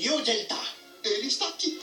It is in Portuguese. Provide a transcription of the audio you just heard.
E onde ele tá? Ele está aqui.